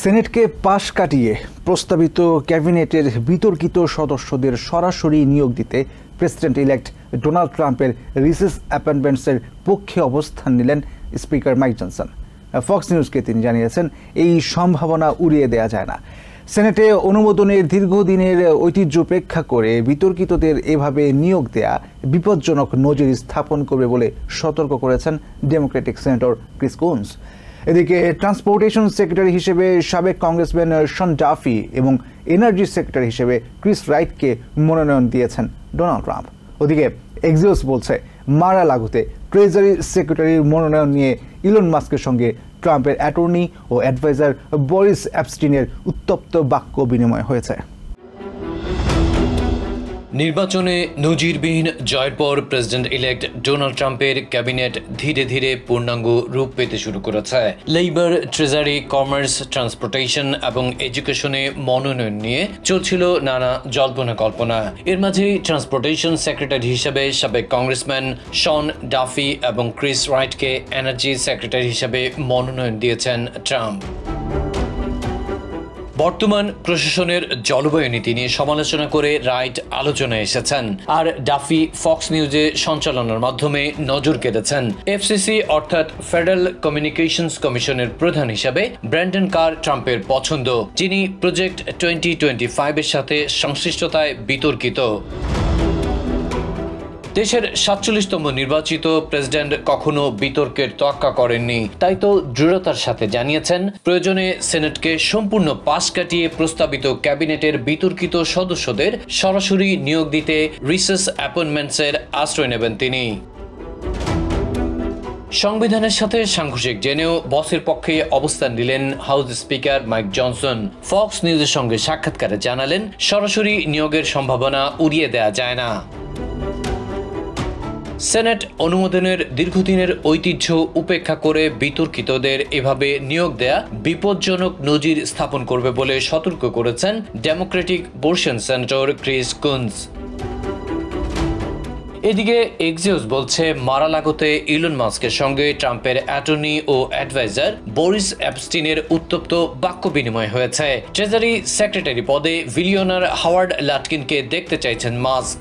সেনেটকে পাশ কাটিয়ে প্রস্তাবিত ক্যাবিনেটের বিতর্কিত সদস্যদের সরাসরি নিয়োগ দিতে প্রেসিডেন্ট ইলেক্ট ডোনাল্ড ট্রাম্পের রিসেস অ্যাপয়েন্টমেন্টসের পক্ষে অবস্থান নিলেন স্পিকার মাইক জনসন। ফক্স নিউজকে তিনি জানিয়েছেন, এই সম্ভাবনা উড়িয়ে দেওয়া যায় না। সেনেটে অনুমোদনের দীর্ঘদিনের ঐতিহ্য উপেক্ষা করে বিতর্কিতদের এভাবে নিয়োগ দেয়া বিপজ্জনক নজির স্থাপন করবে বলে সতর্ক করেছেন ডেমোক্রেটিক সেনেটর ক্রিস কোন্স। এদিকে ট্রান্সপোর্টেশন সেক্রেটারি হিসেবে সাবেক কংগ্রেসম্যান শন ডাফি এবং এনার্জি সেক্রেটারি হিসেবে ক্রিস রাইটকে মনোনয়ন দিয়েছেন ডোনাল্ড ট্রাম্প ওদিকে এক্সিওস বলছে মারা লাগুতে ট্রেজারি সেক্রেটারির মনোনয়ন নিয়ে ইলন মাস্কের সঙ্গে ট্রাম্পের অ্যাটর্নি ও অ্যাডভাইজার বরিস অ্যাপস্টিনের উত্তপ্ত বাক্য বিনিময় হয়েছে। নির্বাচনে নজিরবিহীন জয়ের পর প্রেসিডেন্ট ইলেক্ট ডোনাল্ড ট্রাম্পের ক্যাবিনেট ধীরে ধীরে পূর্ণাঙ্গ রূপ পেতে শুরু করেছে। লেবার ট্রেজারি কমার্স ট্রান্সপোর্টেশন এবং এডুকেশনে মনোনয়ন নিয়ে চলছিল নানা জল্পনা কল্পনা। এর মাঝেই ট্রান্সপোর্টেশন সেক্রেটারি হিসেবে সাবেক কংগ্রেসম্যান শন ডাফি এবং ক্রিস রাইটকে এনার্জি সেক্রেটারি হিসেবে মনোনয়ন দিয়েছেন ট্রাম্প। বর্তমান প্রশাসনের জলবায়ু নীতি নিয়ে সমালোচনা করে রাইট আলোচনায় এসেছেন। আর ডাফি ফক্স নিউজে সঞ্চালনার মাধ্যমে নজর কেড়েছেন এফসিসি অর্থাৎ ফেডারেল কমিউনিকেশনস কমিশনের প্রধান হিসাবে ব্র্যান্ডন কার ট্রাম্পের পছন্দ। যিনি প্রজেক্ট টোয়েন্টি টোয়েন্টি ফাইভের সাথে সংশ্লিষ্টতায় বিতর্কিত। দেশের সাতচল্লিশতম নির্বাচিত প্রেসিডেন্ট কখনো বিতর্কের তোয়াক্কা করেননি। তাই তো দৃঢ়তার সাথে জানিয়েছেন, প্রয়োজনে সেনেটকে সম্পূর্ণ পাশ কাটিয়ে প্রস্তাবিত ক্যাবিনেটের বিতর্কিত সদস্যদের সরাসরি নিয়োগ দিতে রিসেস অ্যাপয়েন্টমেন্টসের আশ্রয় নেবেন তিনি। সংবিধানের সাথে সাংঘর্ষিক, জেনেও বসের পক্ষে অবস্থান নিলেন house speaker Mike Johnson. Fox নিউজের সঙ্গে সাক্ষাৎকারে জানালেন, সরাসরি নিয়োগের সম্ভাবনা উড়িয়ে দেয়া যায় না। সেনেট অনুমোদনের দীর্ঘদিনের ঐতিহ্য উপেক্ষা করে বিতর্কিতদের এভাবে নিয়োগ দেয়া বিপজ্জনক নজির স্থাপন করবে বলে সতর্ক করেছেন ডেমোক্রেটিক বোর্শন সেনেটর ক্রিস কুন্স। এদিকে এক্সিওস বলছে, মারা লাগতে ইলন মাস্কের সঙ্গে ট্রাম্পের অ্যাটর্নি ও অ্যাডভাইজার বরিস অ্যাপস্টিনের উত্তপ্ত বাক্য বিনিময় হয়েছে। ট্রেজারি সেক্রেটারি পদে ভিলিয়নার হাওয়ার্ড লাটকিনকে দেখতে চাইছেন মাস্ক।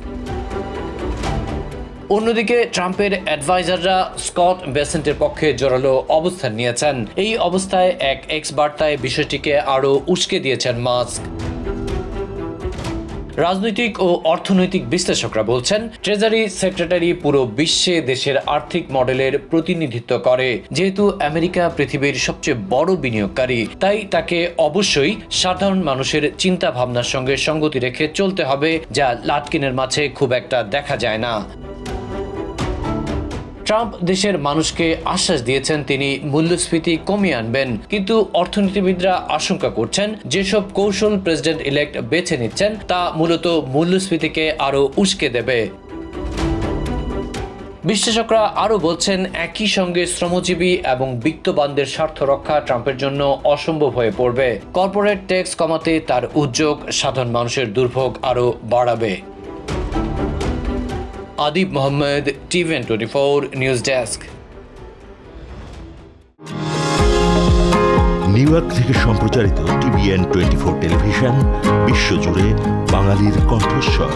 অন্যদিকে ট্রাম্পের অ্যাডভাইজাররা স্কট বেসেন্টের পক্ষে জোরালো অবস্থান নিয়েছেন। এই অবস্থায় এক এক্স বার্তায় বিষয়টিকে আরও উস্কে দিয়েছেন মাস্ক। রাজনৈতিক ও অর্থনৈতিক বিশ্লেষকরা বলছেন, ট্রেজারি সেক্রেটারি পুরো বিশ্বে দেশের আর্থিক মডেলের প্রতিনিধিত্ব করে। যেহেতু আমেরিকা পৃথিবীর সবচেয়ে বড় বিনিয়োগকারী, তাই তাকে অবশ্যই সাধারণ মানুষের চিন্তা ভাবনার সঙ্গে সঙ্গতি রেখে চলতে হবে, যা লাটকিনের মাঝে খুব একটা দেখা যায় না। ট্রাম্প দেশের মানুষকে আশ্বাস দিয়েছেন, তিনি মূল্যস্ফীতি কমিয়ে আনবেন। কিন্তু অর্থনীতিবিদরা আশঙ্কা করছেন, যেসব কৌশল প্রেসিডেন্ট ইলেক্ট বেছে নিচ্ছেন, তা মূলত মূল্যস্ফীতিকে আরও উস্কে দেবে। বিশ্লেষকরা আরও বলছেন, একই সঙ্গে শ্রমজীবী এবং বিত্তবানদের স্বার্থ রক্ষা ট্রাম্পের জন্য অসম্ভব হয়ে পড়বে। কর্পোরেট ট্যাক্স কমাতে তার উদ্যোগ সাধারণ মানুষের দুর্ভোগ আরও বাড়াবে। Adib Mohammad টিভেন twenty four news desk New York থেকে সম্প্রচারিত টিভিএন টোয়েন্টি ফোর টেলিভিশন বিশ্বজুড়ে বাঙালির কণ্ঠস্বর।